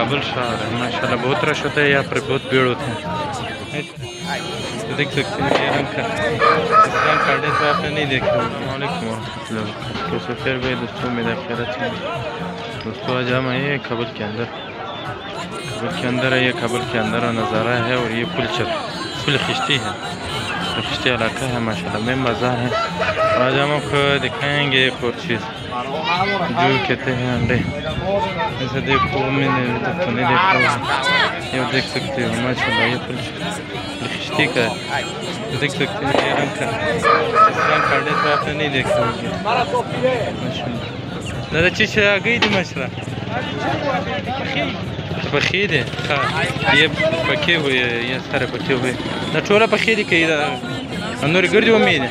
کابل شہر ہے ماشاءاللہ بہت رش ہوتا ہے یہاں پر بہت بھیڑ ہوتے ہیں دیکھ سکتے ہیں یہ رنگ کا اس رنگ کا ڈیس آپ نے نہیں دیکھا السلام علیکم ورحمۃ اللہ وبرکاتہ کیسے پھر بھائی دوستوں میرا خیر اچھا ہے دوستوں آج ہم آئے ہیں کابل کے اندر کابل کے اندر ہے یہ کابل کے اندر نظارہ ہے اور یہ پل چل پل خشتی ہے خشتی علاقہ ہے، ماشاءاللہ میں مزہ ہے۔ آج ہم آپ کو دکھائیں گے ایک اور چیز۔ جو کہتے ہیں انڈے۔ ایسے دیکھو، میں نے ابھی تک تو نہیں دیکھا۔ ہوا یہ دیکھ سکتے ہو ماشاء اللہ یہ پل خشتی کا ہے۔ دیکھ سکتے ہیں یہ رنگ کا اس رنگ کا انڈے تو آپ نے نہیں دیکھا ہوگا۔ ماشاء اللہ دادا، چیز آ گئی تھی ماشاء پخې دي؟ ښه یې پکې وي یې سره پکې وي دا ټوله پخې دي که یې نورې ګردې ومې دي؟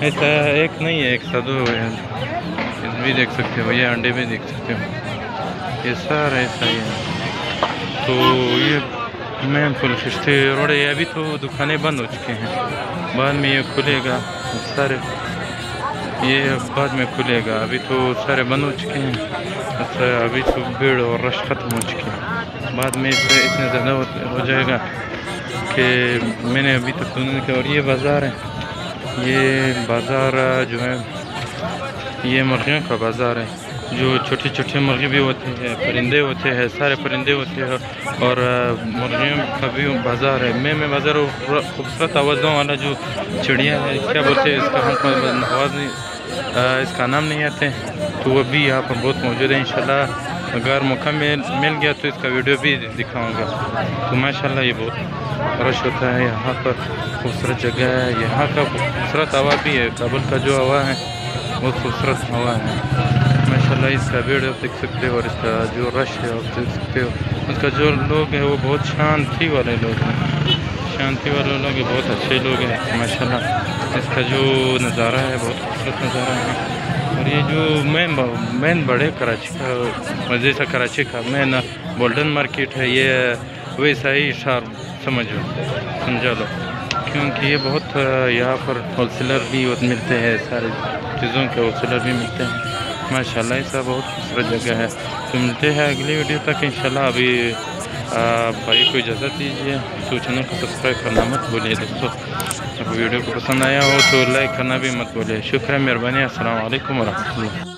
ایسا ایک نہیں ہے، ایک سدو ہے۔ بھی دیکھ سکتے ہو، یہ انڈے بھی دیکھ سکتے ہو۔ یہ سارا ایسا ہی ہے۔ تو یہ مین پل خشتے روڈ ہے ابھی تو دکانیں بند ہو چکے ہیں۔ بعد میں یہ کھلے گا۔ سارے یہ بعد میں کھلے گا۔ ابھی تو سارے بند ہو چکے ہیں۔ اچھا، ابھی تو بھیڑ اور رش ختم ہو چکے ہیں بعد میں اس اتنا زیادہ ہو جائے گا کہ میں نے ابھی تک سننے کے اور یہ بازار ہے۔ یہ بازار جو ہے، یہ مرغیوں کا بازار ہے۔ جو چھوٹے چھوٹے مرغی بھی ہوتے ہیں پرندے ہوتے ہیں، سارے پرندے ہوتے ہیں اور مرغیوں کا بھی بازار ہے۔ میں میں بازار خوبصورت آوازوں والا جو چڑیا ہے کیا بولتے ہیں، اس کا ہم آواز نہیں اس کا نام نہیں آتے۔ تو وہ بھی یہاں پر بہت موجود ہے انشاءاللہ اگر موقع مل مل گیا تو اس کا ویڈیو بھی دکھاؤں گا تو ماشاءاللہ یہ بہت رش ہوتا ہے یہاں پر خوبصورت جگہ ہے یہاں کا خوبصورت ہوا بھی ہے کابل کا جو ہوا ہے بہت خوبصورت ہوا ہے ماشاءاللہ اس کا ویڈیو دیکھ سکتے ہو اور اس کا جو رش ہے آپ دیکھ سکتے ہو اس کا جو لوگ ہیں وہ بہت شانتی والے لوگ ہیں شانتی والے لوگ بہت اچھے لوگ ہیں ماشاءاللہ اس کا جو نظارہ ہے بہت خوبصورت نظارہ ہے اور یہ جو مین مین بڑے کراچی کا جیسا کراچی کا مین گولڈن مارکیٹ ہے، یہ ویسا ہی شار سمجھو، سمجھا لو۔ کیونکہ یہ بہت یہاں پر ہول سیلر بھی ملتے ہیں سارے چیزوں کے ہول سیلر بھی ملتے ہیں۔ ماشاءاللہ، ایسا بہت خوبصورت جگہ ہے۔ تو ملتے ہیں اگلی ویڈیو تک، انشاءاللہ۔ ابھی بھائی کو اجازت دیجیے تو چینل کو سبسکرائب کرنا مت بولیے دوستوں ویڈیو کو پسند آیا ہو تو لائک کرنا بھی مت بولیے شکریہ مہربانی السلام علیکم ورحمۃ اللہ